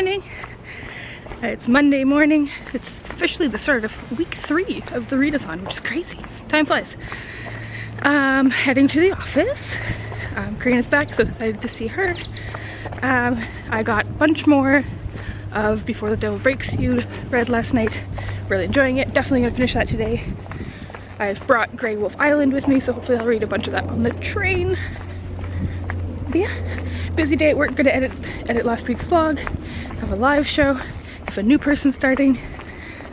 morning. It's Monday morning. It's officially the start of week three of the readathon, which is crazy. Time flies. Um, heading to the office. Um, Karina's back, so excited to see her. Um, I got a bunch more of Before the Devil Breaks You read last night. Really enjoying it. Definitely gonna finish that today. I've brought Grey Wolf Island with me, so hopefully I'll read a bunch of that on the train. But yeah, busy day at work. Gonna edit edit last week's vlog. Have a live show. Have a new person starting.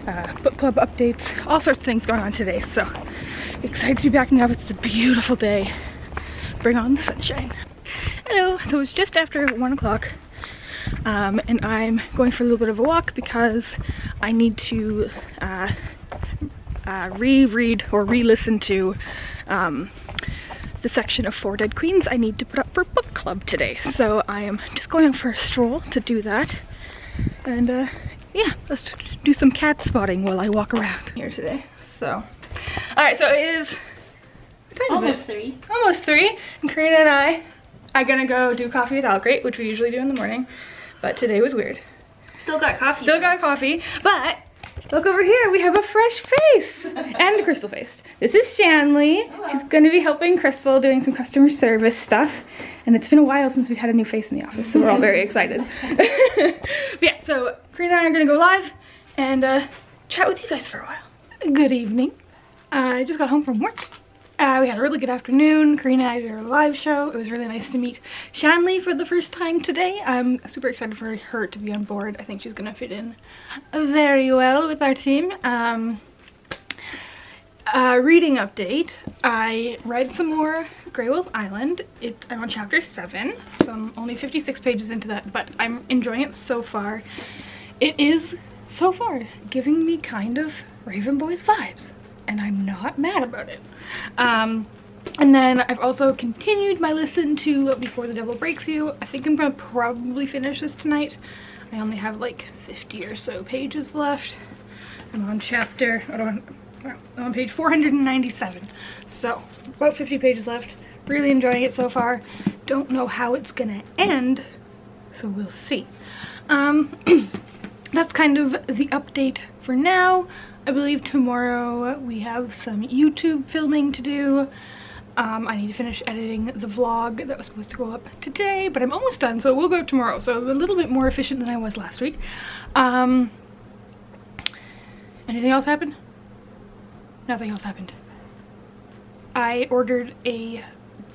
Uh, book club updates. All sorts of things going on today. So excited to be back now. It's a beautiful day. Bring on the sunshine. Hello. So it's just after one o'clock. Um, and I'm going for a little bit of a walk because I need to uh, uh, reread or re-listen to um, the section of Four Dead Queens I need to put up for book club today. So I am just going for a stroll to do that. And uh, yeah, let's do some cat spotting while I walk around here today. So, all right, so it is, almost three. Almost three. And Karina and I are gonna go do coffee with Algrate, which we usually do in the morning. But today was weird. Still got coffee. Still got coffee, but Look over here, we have a fresh face and a crystal face. This is Shanley. Hello. She's gonna be helping Crystal doing some customer service stuff. And it's been a while since we've had a new face in the office, so we're all very excited. but yeah, so Karina and I are gonna go live and uh, chat with you guys for a while. Good evening. I just got home from work. Uh, we had a really good afternoon. Karina and I did our live show. It was really nice to meet Shanley for the first time today. I'm super excited for her to be on board. I think she's gonna fit in very well with our team. Um, uh, reading update. I read some more Grey Wolf Island. It, I'm on chapter 7, so I'm only 56 pages into that, but I'm enjoying it so far. It is, so far, giving me kind of Raven Boys vibes and I'm not mad about it. Um, and then I've also continued my listen to Before the Devil Breaks You. I think I'm gonna probably finish this tonight. I only have like 50 or so pages left. I'm on chapter, I don't, I'm on page 497. So about 50 pages left. Really enjoying it so far. Don't know how it's gonna end, so we'll see. Um, that's kind of the update for now. I believe tomorrow we have some YouTube filming to do. Um, I need to finish editing the vlog that was supposed to go up today, but I'm almost done, so it will go up tomorrow. So a little bit more efficient than I was last week. Um, anything else happened? Nothing else happened. I ordered a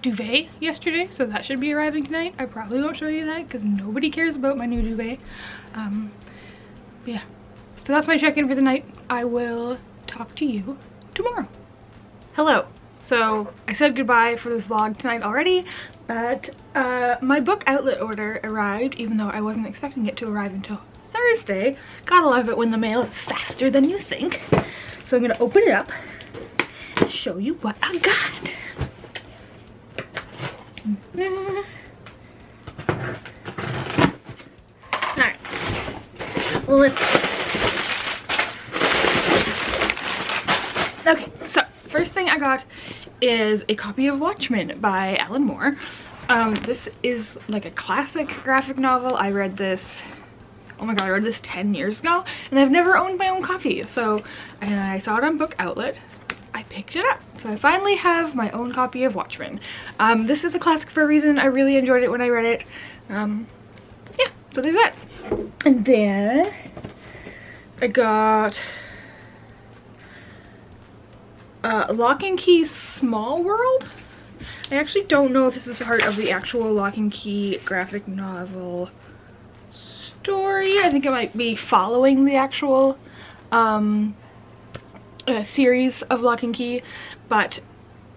duvet yesterday, so that should be arriving tonight. I probably won't show you that because nobody cares about my new duvet. Um, yeah. So that's my check-in for the night. I will talk to you tomorrow. Hello. So I said goodbye for this vlog tonight already, but uh, my book outlet order arrived, even though I wasn't expecting it to arrive until Thursday. Gotta love it when the mail is faster than you think. So I'm gonna open it up and show you what I got. Mm-hmm. Alright, let's Okay, so first thing I got is a copy of Watchmen by Alan Moore. Um, this is like a classic graphic novel. I read this, oh my god, I read this 10 years ago and I've never owned my own copy. So, and I saw it on Book Outlet. I picked it up. So I finally have my own copy of Watchmen. Um, this is a classic for a reason. I really enjoyed it when I read it. Um, yeah, so there's that. And then I got uh, Locke and Key Small World. I actually don't know if this is part of the actual Locke and Key graphic novel story. I think it might be following the actual um, uh, series of Locke and Key, but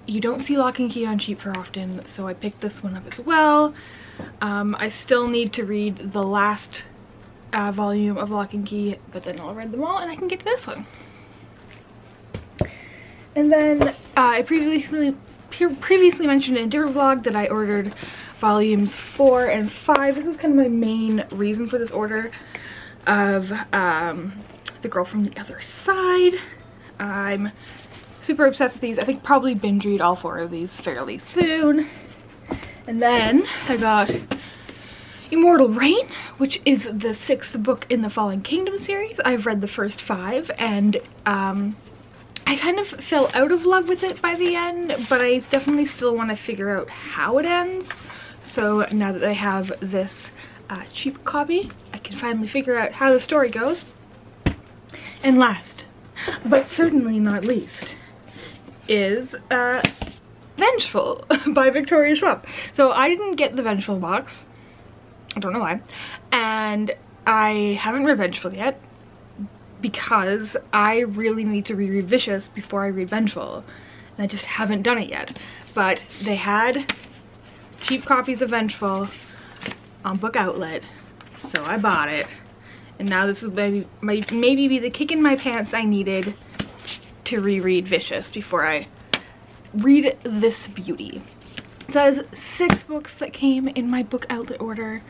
you don't see Locke and Key on cheap for often, so I picked this one up as well. Um, I still need to read the last uh, volume of Locke and Key, but then I'll read them all and I can get to this one. And then uh, I previously previously mentioned in a different vlog that I ordered volumes four and five. This is kind of my main reason for this order of um, The Girl from the Other Side. I'm super obsessed with these. I think probably binge read all four of these fairly soon. And then I got Immortal Reign, which is the sixth book in the Fallen Kingdom series. I've read the first five and um, I kind of fell out of love with it by the end, but I definitely still want to figure out how it ends. So now that I have this uh, cheap copy, I can finally figure out how the story goes. And last, but certainly not least, is uh, Vengeful by Victoria Schwab. So I didn't get the Vengeful box. I don't know why. And I haven't read Vengeful yet because I really need to reread Vicious before I read Vengeful. And I just haven't done it yet. But they had cheap copies of Vengeful on Book Outlet. So I bought it. And now this is maybe, maybe be the kick in my pants I needed to reread Vicious before I read this beauty. That is six books that came in my book outlet order.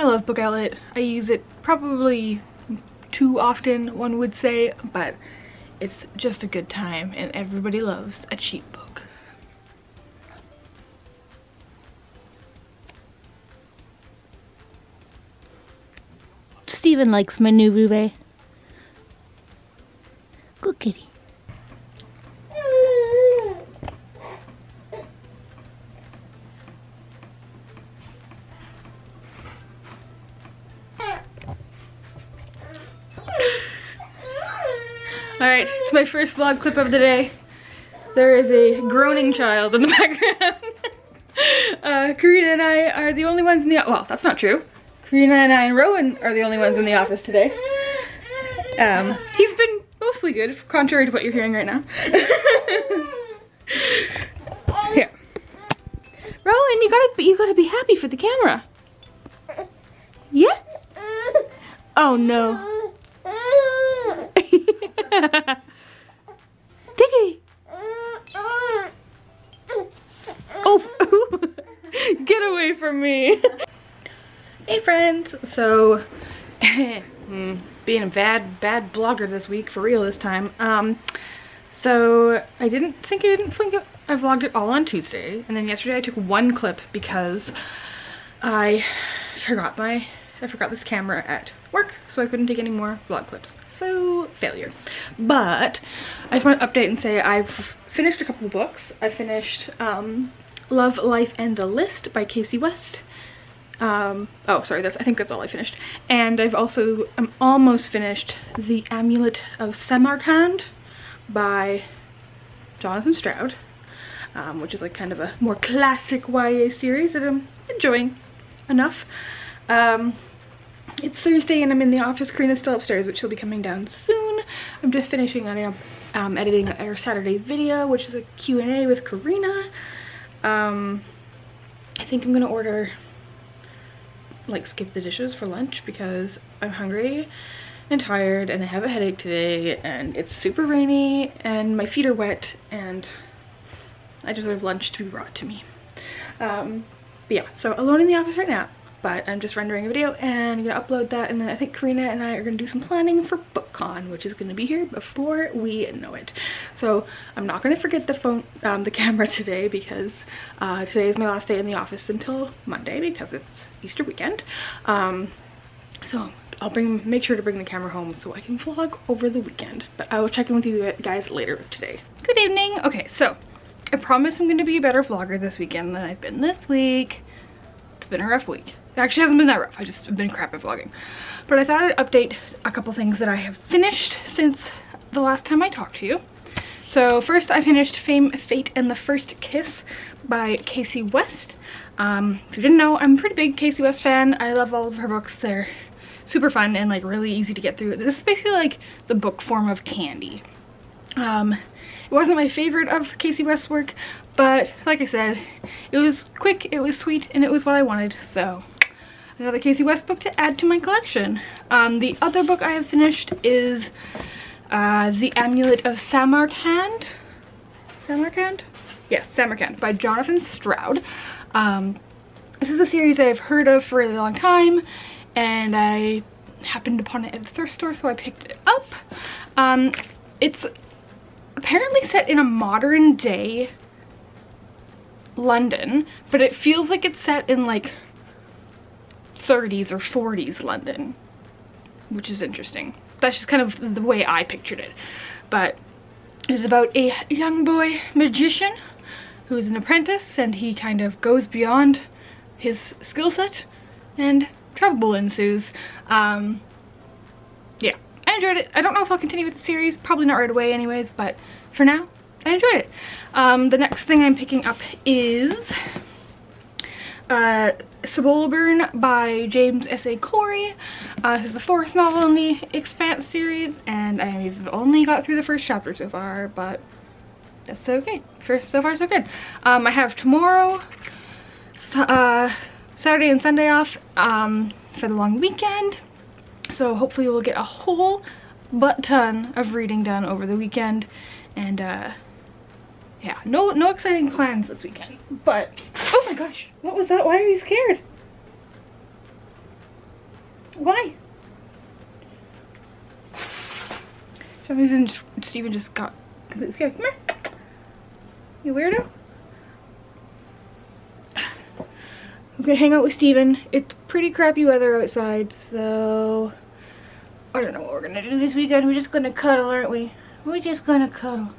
I love book outlet. I use it probably too often, one would say, but it's just a good time and everybody loves a cheap book. Steven likes my new Rube. Good kitty. Alright, it's my first vlog clip of the day. There is a groaning child in the background. uh, Karina and I are the only ones in the, well, that's not true. Karina and I and Rowan are the only ones in the office today. Um, he's been mostly good, contrary to what you're hearing right now. Here. Rowan, you gotta, you gotta be happy for the camera. Yeah? Oh no. get away from me. hey friends, so hmm, being a bad, bad blogger this week, for real this time. Um, so I didn't think I didn't think I vlogged it all on Tuesday, and then yesterday I took one clip because I forgot my, I forgot this camera at work, so I couldn't take any more vlog clips so failure. But I just want to update and say I've finished a couple books. I finished um, Love, Life, and the List by Kasie West. Um, oh, sorry, that's I think that's all I finished. And I've also, I'm almost finished The Amulet of Samarkand by Jonathan Stroud, um, which is like kind of a more classic YA series that I'm enjoying enough. Um, it's Thursday and I'm in the office. Karina's still upstairs, but she'll be coming down soon. I'm just finishing um, editing our Saturday video, which is a Q&A with Karina. Um, I think I'm gonna order, like, skip the dishes for lunch because I'm hungry and tired and I have a headache today and it's super rainy and my feet are wet and I deserve lunch to be brought to me. Um, but yeah, so alone in the office right now but I'm just rendering a video and I'm gonna upload that and then I think Karina and I are gonna do some planning for BookCon which is gonna be here before we know it. So I'm not gonna forget the phone, um, the camera today because uh, today is my last day in the office until Monday because it's Easter weekend. Um, so I'll bring make sure to bring the camera home so I can vlog over the weekend. But I will check in with you guys later today. Good evening. Okay, so I promise I'm to be a better vlogger this weekend than I've been this week. It's been a rough week. It actually hasn't been that rough. I just have been crap at vlogging. But I thought I'd update a couple things that I have finished since the last time I talked to you. So first I finished Fame, Fate, and the First Kiss by Kasie West. Um, if you didn't know, I'm a pretty big Kasie West fan. I love all of her books. They're super fun and like really easy to get through. This is basically like the book form of candy. Um, it wasn't my favorite of Kasie West's work, but like I said, it was quick, it was sweet, and it was what I wanted, so another Kasie West book to add to my collection. Um, the other book I have finished is uh, The Amulet of Samarkand. Samarkand? Yes, Samarkand by Jonathan Stroud. Um, this is a series I've heard of for a long time and I happened upon it at the thrift store so I picked it up. Um, it's apparently set in a modern day London, but it feels like it's set in like 30s or 40s London, which is interesting. That's just kind of the way I pictured it. But it's about a young boy magician who's an apprentice and he kind of goes beyond his skill set and trouble ensues. Um, yeah, I enjoyed it. I don't know if I'll continue with the series, probably not right away anyways, but for now, I enjoyed it. Um, the next thing I'm picking up is uh, Burn by James S.A. Corey. Uh, this is the fourth novel in the Expanse series, and I've only got through the first chapter so far, but that's okay. First, so far so good. Um, I have tomorrow, uh, Saturday and Sunday off um, for the long weekend, so hopefully we'll get a whole butt ton of reading done over the weekend, and uh, yeah, no, no exciting plans this weekend, but, oh my gosh, what was that? Why are you scared? Why? For some reason, just, Steven just got completely scared. Come here. You weirdo. I'm gonna hang out with Steven. It's pretty crappy weather outside, so I don't know what we're gonna do this weekend. We're just gonna cuddle, aren't we? We're just gonna cuddle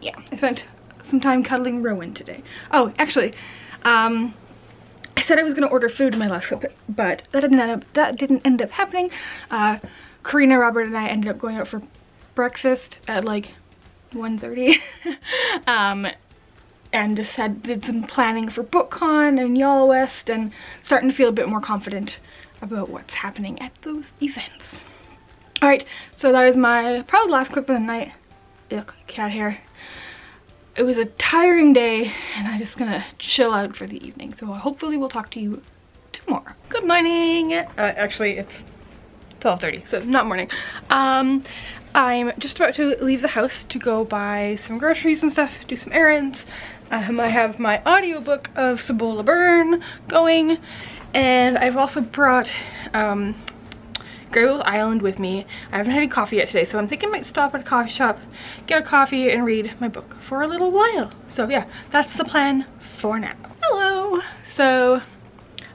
yeah, I spent some time cuddling Rowan today. Oh, actually, um, I said I was gonna order food in my last clip, but that didn't end up, that didn't end up happening. Uh, Karina, Robert, and I ended up going out for breakfast at like 1.30. um, and just had did some planning for BookCon and YALLWEST and starting to feel a bit more confident about what's happening at those events. Alright, so that is my probably last clip of the night. Ugh, cat hair it was a tiring day and I'm just gonna chill out for the evening. So hopefully we'll talk to you tomorrow. Good morning. Uh, actually, it's 12.30, so not morning. Um, I'm just about to leave the house to go buy some groceries and stuff, do some errands. Um, I have my audiobook of Cibola Burn going, and I've also brought um, Grey Island with me. I haven't had any coffee yet today, so I'm thinking I might stop at a coffee shop, get a coffee, and read my book for a little while. So yeah, that's the plan for now. Hello! So,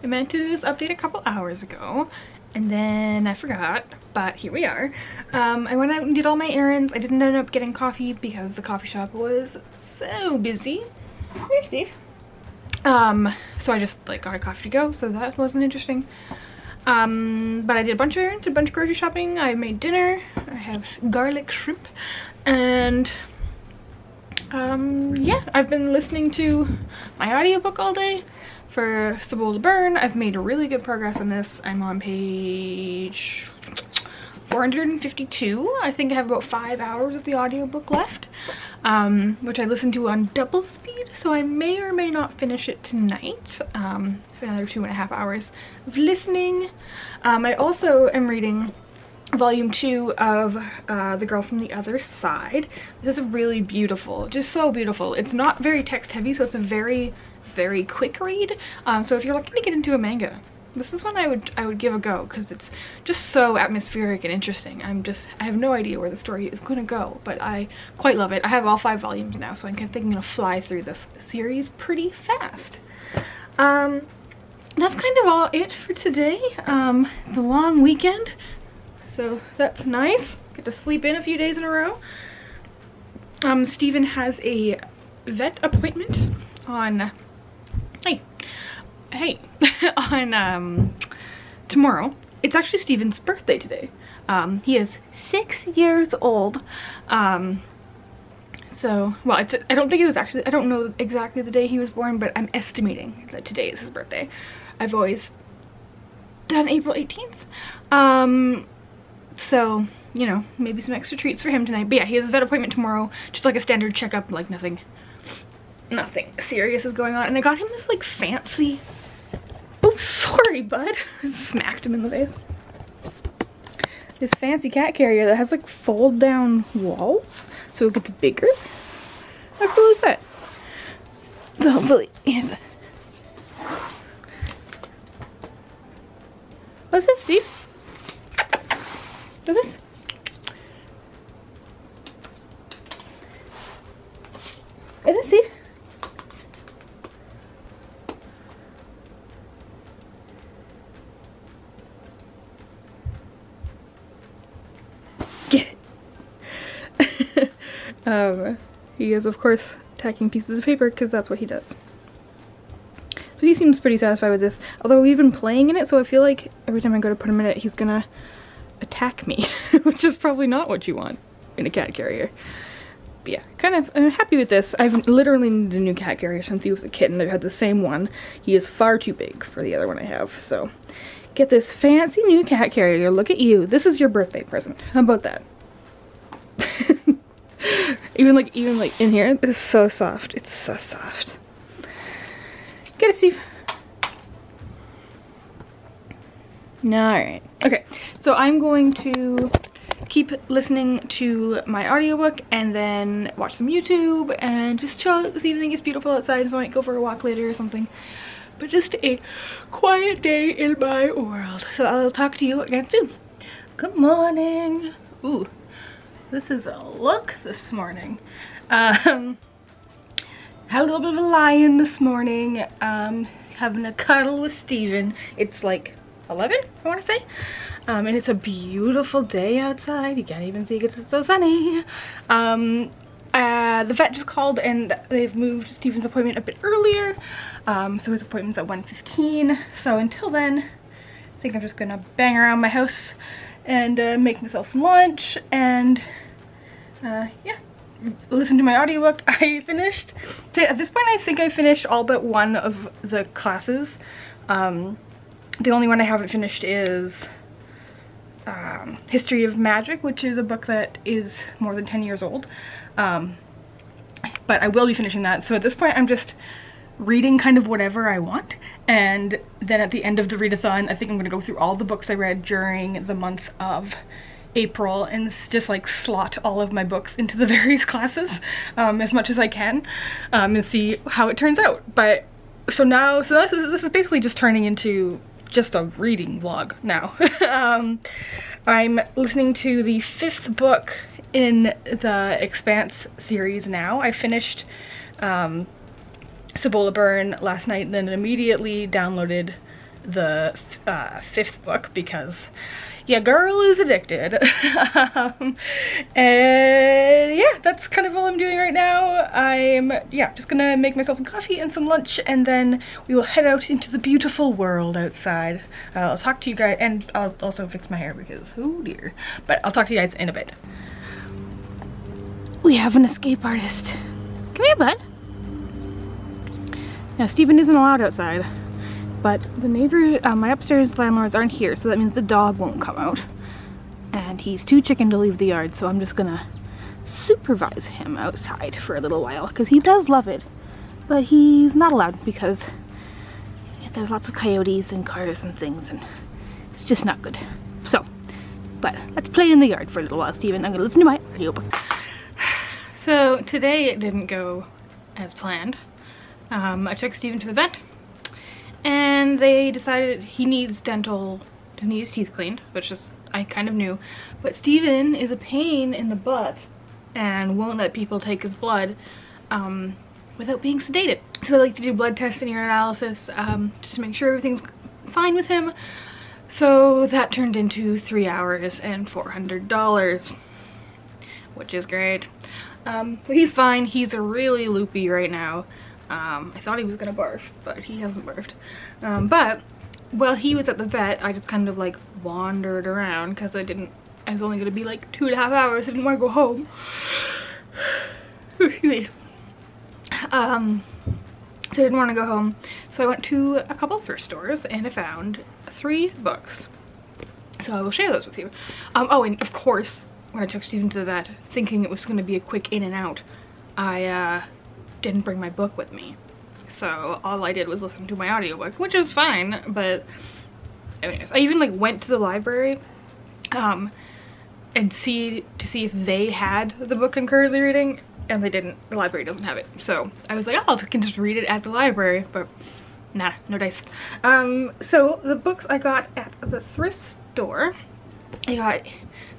I meant to do this update a couple hours ago, and then I forgot, but here we are. Um, I went out and did all my errands. I didn't end up getting coffee because the coffee shop was so busy. Um, so I just like got a coffee to go, so that wasn't interesting. Um, but I did a bunch of errands, a bunch of grocery shopping. I made dinner. I have garlic shrimp. And um, yeah, I've been listening to my audiobook all day for Cibola Burn. I've made a really good progress on this. I'm on page 452. I think I have about five hours of the audiobook left, um, which I listened to on double speed. So I may or may not finish it tonight. Um, for another two and a half hours of listening. Um, I also am reading volume two of uh, The Girl from the Other Side. This is really beautiful, just so beautiful. It's not very text heavy, so it's a very, very quick read. Um, so if you're looking to get into a manga, this is one I would I would give a go because it's just so atmospheric and interesting. I'm just I have no idea where the story is gonna go, but I quite love it. I have all five volumes now, so I think I'm gonna fly through this series pretty fast. Um, that's kind of all it for today. Um, it's a long weekend, so that's nice. Get to sleep in a few days in a row. Um, Steven has a vet appointment on, hey, hey, on um, tomorrow. It's actually Steven's birthday today. Um, he is six years old. Um, so, well, it's, I don't think it was actually, I don't know exactly the day he was born, but I'm estimating that today is his birthday. I've always done April 18th. Um, so, you know, maybe some extra treats for him tonight. But yeah, he has a vet appointment tomorrow. Just like a standard checkup, like nothing, nothing serious is going on. And I got him this like fancy, sorry, bud. Smacked him in the face. This fancy cat carrier that has like fold down walls so it gets bigger. How cool is that? So hopefully, here's a What's this, Steve? What's this? Is it Steve? Um, he is, of course, tacking pieces of paper because that's what he does. So he seems pretty satisfied with this, although we've been playing in it, so I feel like every time I go to put him in it, he's gonna attack me, which is probably not what you want in a cat carrier. But yeah, kind of, I'm happy with this. I've literally needed a new cat carrier since he was a kitten. I've had the same one. He is far too big for the other one I have, so get this fancy new cat carrier. Look at you. This is your birthday present. How about that? even like, even like in here, it's so soft. It's so soft. Get it, Steve. Alright. Okay, so I'm going to keep listening to my audiobook and then watch some YouTube and just chill this evening. It's beautiful outside, so I might go for a walk later or something. But just a quiet day in my world. So I'll talk to you again soon. Good morning. Ooh, this is a look this morning. Um, had a little bit of a lie-in this morning. Um, having a cuddle with Steven. It's like 11, I want to say. Um, and it's a beautiful day outside. You can't even see because it's so sunny. Um, uh, the vet just called and they've moved Steven's appointment a bit earlier. Um, so his appointment's at 1.15. So until then, I think I'm just gonna bang around my house and uh, make myself some lunch and uh, yeah, listen to my audiobook. I finished, at this point I think I finished all but one of the classes. Um, the only one I haven't finished is um, History of Magic, which is a book that is more than 10 years old. Um, but I will be finishing that. So at this point I'm just reading kind of whatever I want. And then at the end of the readathon, I think I'm going to go through all the books I read during the month of April and just like slot all of my books into the various classes um, as much as I can um, and see how it turns out. But so now, so this is, this is basically just turning into just a reading vlog now. um, I'm listening to the fifth book in the Expanse series now. I finished um, Cibola Burn last night and then immediately downloaded the uh, fifth book because yeah, girl is addicted. um, and yeah, that's kind of all I'm doing right now. I'm, yeah, just gonna make myself some coffee and some lunch and then we will head out into the beautiful world outside. Uh, I'll talk to you guys, and I'll also fix my hair because, oh dear. But I'll talk to you guys in a bit. We have an escape artist. Come here, bud. Now, Steven isn't allowed outside. But the neighbor, uh, my upstairs landlords aren't here, so that means the dog won't come out. And he's too chicken to leave the yard, so I'm just gonna supervise him outside for a little while, because he does love it. But he's not allowed because there's lots of coyotes and cars and things, and it's just not good. So, but let's play in the yard for a little while, Steven. I'm gonna listen to my audiobook. So today it didn't go as planned. Um, I took Steven to the vet and they decided he needs dental, he needs teeth cleaned, which is, I kind of knew. But Steven is a pain in the butt and won't let people take his blood um, without being sedated. So they like to do blood tests and urinalysis um, just to make sure everything's fine with him. So that turned into three hours and $400, which is great. Um, so he's fine. He's really loopy right now. Um, I thought he was gonna barf, but he hasn't barfed. Um, but while he was at the vet, I just kind of like wandered around because I didn't, I was only gonna be like two and a half hours. I didn't want to go home. um, so I didn't want to go home. So I went to a couple thrift stores and I found three books. So I will share those with you. Um, oh, and of course, when I took Steven to the vet, thinking it was going to be a quick in and out, I uh, didn't bring my book with me. So all I did was listen to my audiobook, which is fine, but anyways, I even like went to the library um, and see to see if they had the book I'm currently reading, and they didn't. The library doesn't have it. So I was like, oh, I can just read it at the library, but nah, no dice. Um, so the books I got at the thrift store, I got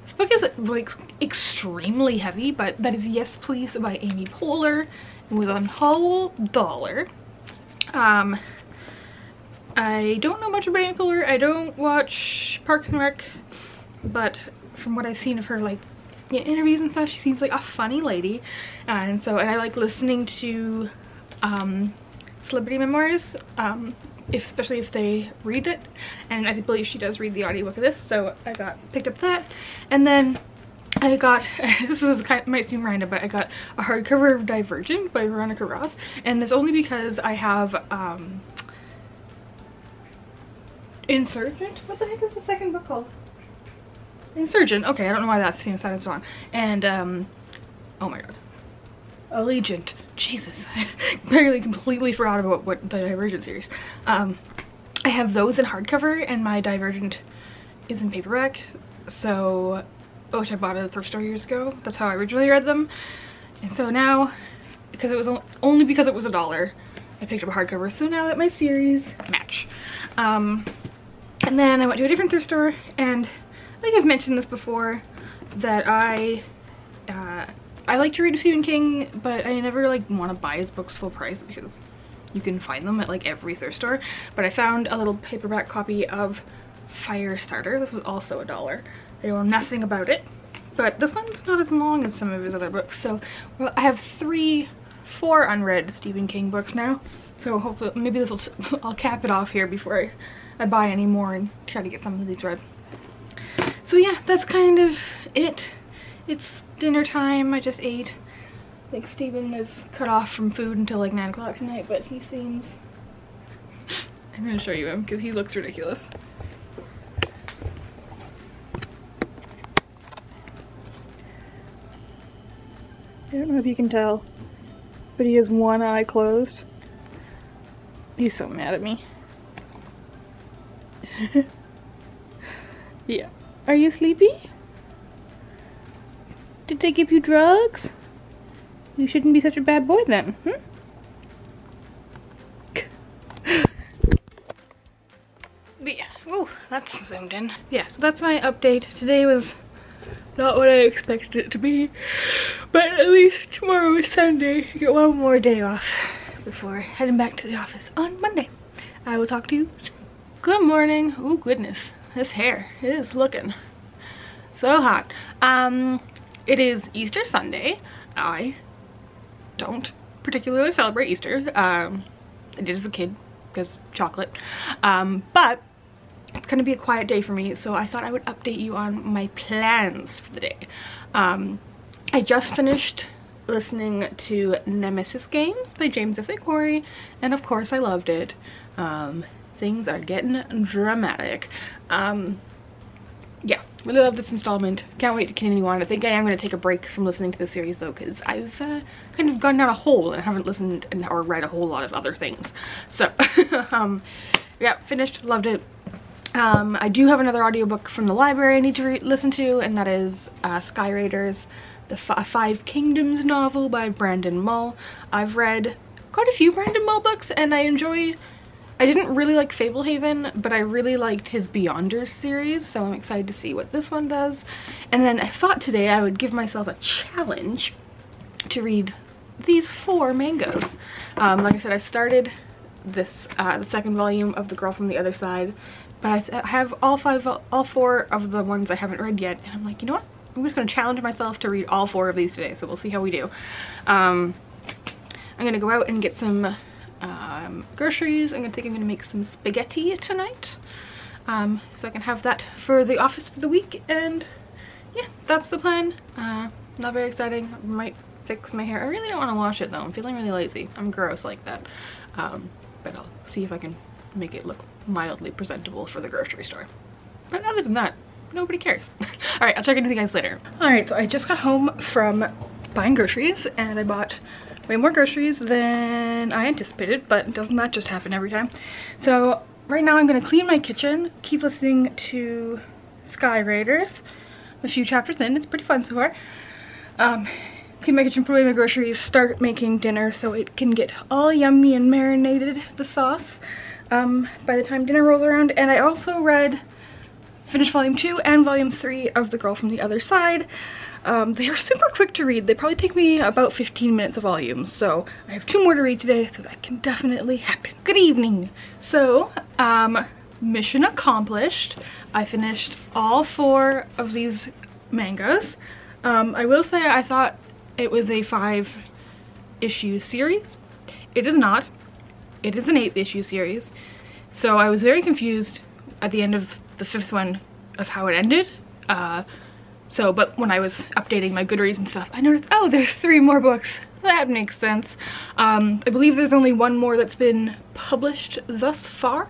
this book is like extremely heavy, but that is Yes Please by Amy Poehler with a whole dollar. Um, I don't know much about Amy Poehler. I don't watch Parks and Rec, but from what I've seen of her like yeah, interviews and stuff. She seems like a funny lady. And so, and I like listening to um, celebrity memoirs, um, if, especially if they read it. And I believe she does read the audiobook of this, so I got picked up that. And then I got, this is kind of, might seem random, but I got a hardcover of Divergent by Veronica Roth. And that's only because I have um, Insurgent? What the heck is the second book called? Insurgent. Okay, I don't know why that seems that is wrong. And, um, oh my god. Allegiant. Jesus. I barely completely forgot about what the Divergent series. Um, I have those in hardcover and my Divergent is in paperback. So, which I bought at a thrift store years ago. That's how I originally read them. And so now, because it was only because it was a dollar, I picked up a hardcover. So now that my series match. Um, and then I went to a different thrift store and I think I've mentioned this before that I uh, I like to read Stephen King but I never like want to buy his books full price because you can find them at like every thrift store but I found a little paperback copy of Firestarter. This was also a dollar. I know nothing about it but this one's not as long as some of his other books so well, I have three four unread Stephen King books now so hopefully maybe this will I'll cap it off here before I I buy any more and try to get some of these read. So yeah, that's kind of it. It's dinner time. I just ate. I think Steven is cut off from food until like 9 o'clock tonight, but he seems... I'm gonna show you him because he looks ridiculous. I don't know if you can tell, but he has one eye closed. He's so mad at me. yeah. Are you sleepy? Did they give you drugs? You shouldn't be such a bad boy then, hmm? but yeah, oh, that's zoomed in. Yeah, so that's my update. Today was not what I expected it to be, but at least tomorrow is Sunday. Get one more day off before heading back to the office on Monday. I will talk to you soon. Good morning. Oh goodness, this hair is looking so hot. Um, it is Easter Sunday. I don't particularly celebrate Easter. Um, I did as a kid because chocolate. Um, but it's gonna be a quiet day for me, so I thought I would update you on my plans for the day. Um, I just finished listening to Nemesis Games by James S. A. Corey, and of course I loved it. Um, things are getting dramatic. Um, yeah, really love this installment. Can't wait to continue on. I think I am going to take a break from listening to the series though because I've uh, kind of gone down a hole and haven't listened and or read a whole lot of other things. So, um, yeah, finished, loved it. Um, I do have another audiobook from the library I need to listen to and that is uh, Sky Raiders, the F Five Kingdoms novel by Brandon Mull. I've read quite a few Brandon Mull books and I enjoy I didn't really like Fablehaven, but I really liked his Beyonders series, so I'm excited to see what this one does. And then I thought today I would give myself a challenge to read these four mangas. Um, like I said, I started this, uh, the second volume of The Girl from the Other Side, but I have all five, all four of the ones I haven't read yet, and I'm like, you know what? I'm just to challenge myself to read all four of these today, so we'll see how we do. Um, I'm to go out and get some um, groceries. I'm gonna think I'm gonna make some spaghetti tonight. Um, so I can have that for the office for the week and yeah, that's the plan. Uh, not very exciting. I might fix my hair. I really don't want to wash it though. I'm feeling really lazy. I'm gross like that. Um, but I'll see if I can make it look mildly presentable for the grocery store. But other than that, nobody cares. All right, I'll check in with you guys later. All right, so I just got home from buying groceries and I bought way more groceries than I anticipated, but doesn't that just happen every time? So right now I'm gonna clean my kitchen, keep listening to Sky Raiders, a few chapters in, it's pretty fun so far. Um, clean my kitchen, put away my groceries, start making dinner so it can get all yummy and marinated, the sauce, um, by the time dinner rolls around. And I also read, finished volume two and volume three of The Girl from the Other Side. Um, they are super quick to read. They probably take me about 15 minutes of volume. So I have two more to read today, so that can definitely happen. Good evening. So, um, mission accomplished. I finished all four of these mangas. Um, I will say I thought it was a five issue series. It is not. It is an eight issue series. So I was very confused at the end of the fifth one of how it ended. Uh, so, but when I was updating my Goodreads and stuff, I noticed, oh, there's three more books. That makes sense. Um, I believe there's only one more that's been published thus far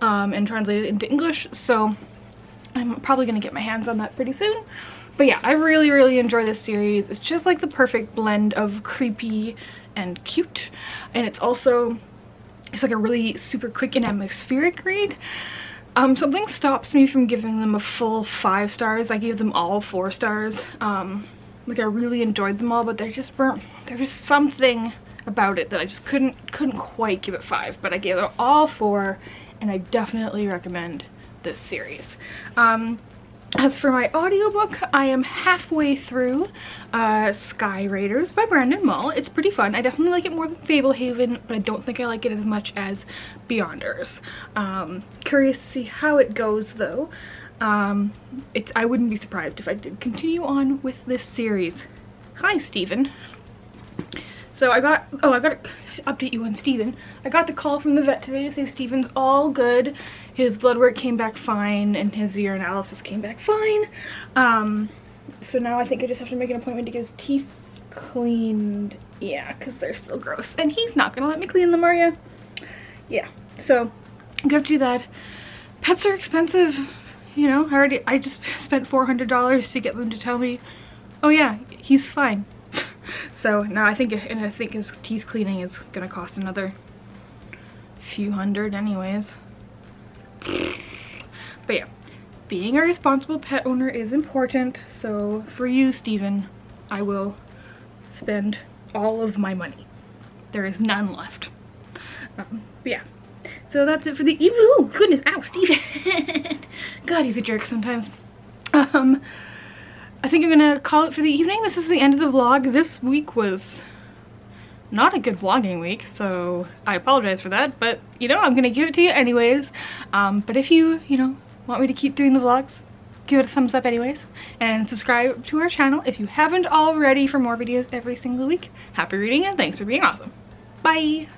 um, and translated into English. So I'm probably going to get my hands on that pretty soon. But yeah, I really, really enjoy this series. It's just like the perfect blend of creepy and cute. And it's also, it's like a really super quick and atmospheric read. Um, something stops me from giving them a full five stars. I gave them all four stars. Um, like I really enjoyed them all, but there just weren't, there's just something about it that I just couldn't, couldn't quite give it five. But I gave it all four and I definitely recommend this series. Um, as for my audiobook, I am halfway through uh, Sky Raiders by Brandon Mull. It's pretty fun. I definitely like it more than Fablehaven, but I don't think I like it as much as Beyonders. Um, curious to see how it goes though. Um, it's, I wouldn't be surprised if I did continue on with this series. Hi, Steven. So I got, oh, I got to update you on Steven. I got the call from the vet today to say Steven's all good. His blood work came back fine and his urinalysis came back fine. Um, so now I think I just have to make an appointment to get his teeth cleaned. Yeah, because they're still gross. And he's not going to let me clean them, are you? Yeah, so I'm going to do that. Pets are expensive. You know, I already, I just spent $400 to get them to tell me, oh yeah, he's fine. so now I think, and I think his teeth cleaning is going to cost another few hundred anyways. But yeah, being a responsible pet owner is important. So for you, Steven, I will spend all of my money. There is none left. Um, yeah, so that's it for the evening. Oh, goodness, ow, Steven. God, he's a jerk sometimes. Um, I think I'm gonna call it for the evening. This is the end of the vlog. This week was not a good vlogging week, so I apologize for that, but you know, I'm gonna give it to you anyways. Um, but if you, you know, want me to keep doing the vlogs, give it a thumbs up anyways, and subscribe to our channel if you haven't already for more videos every single week. Happy reading and thanks for being awesome. Bye!